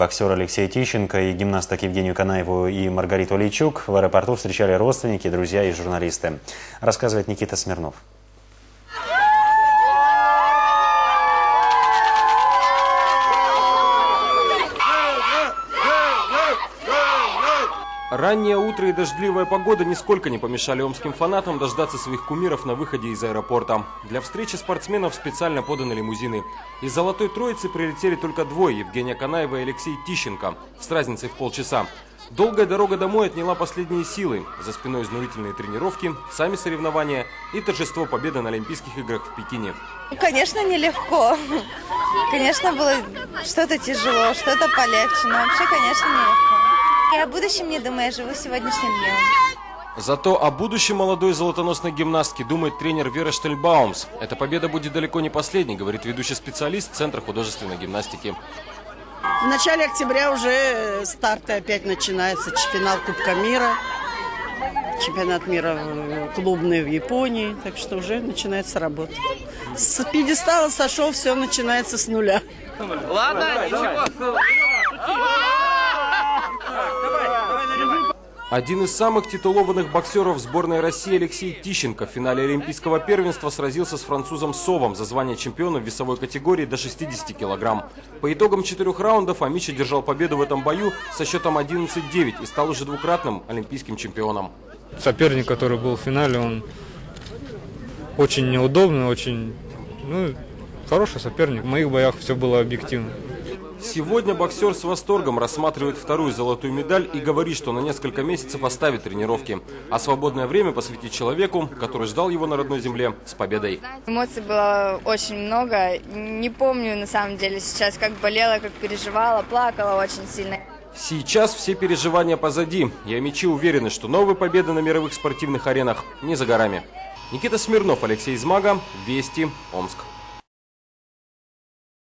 Боксер Алексей Тищенко и гимнасток Евгению Канаеву и Маргариту Лейчук в аэропорту встречали родственники, друзья и журналисты. Рассказывает Никита Смирнов. Раннее утро и дождливая погода нисколько не помешали омским фанатам дождаться своих кумиров на выходе из аэропорта. Для встречи спортсменов специально поданы лимузины. Из «Золотой Троицы» прилетели только двое – Евгения Канаева и Алексей Тищенко, с разницей в полчаса. Долгая дорога домой отняла последние силы. За спиной изнурительные тренировки, сами соревнования и торжество победы на Олимпийских играх в Пекине. Конечно, нелегко. Конечно, было что-то тяжело, что-то полегче, но вообще, конечно, нелегко. Я о будущем не думаю, я живу сегодняшним днем. Зато о будущем молодой золотоносной гимнастки думает тренер Вера Штельбаумс. Эта победа будет далеко не последней, говорит ведущий специалист Центра художественной гимнастики. В начале октября уже старты опять начинаются. Финал Кубка мира, чемпионат мира клубный в Японии. Так что уже начинается работа. С пьедестала сошел, все начинается с нуля. Ладно, ничего. Один из самых титулованных боксеров сборной России Алексей Тищенко в финале Олимпийского первенства сразился с французом Совом за звание чемпиона в весовой категории до 60 килограмм. По итогам четырех раундов Амича держал победу в этом бою со счетом 11-9 и стал уже двукратным олимпийским чемпионом. Соперник, который был в финале, он очень неудобный, очень ну, хороший соперник. В моих боях все было объективно. Сегодня боксер с восторгом рассматривает вторую золотую медаль и говорит, что на несколько месяцев оставит тренировки, а свободное время посвятит человеку, который ждал его на родной земле с победой. Эмоций было очень много. Не помню на самом деле сейчас, как болела, как переживала, плакала очень сильно. Сейчас все переживания позади. Я мечи уверены, что новые победы на мировых спортивных аренах не за горами. Никита Смирнов, Алексей Змага, Вести, Омск.